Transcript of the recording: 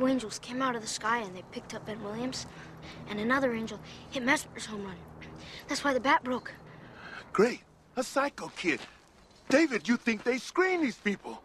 Two angels came out of the sky and they picked up Ben Williams, and another angel hit Mesmer's home run. That's why the bat broke. Great. A psycho kid. David, you think they screen these people?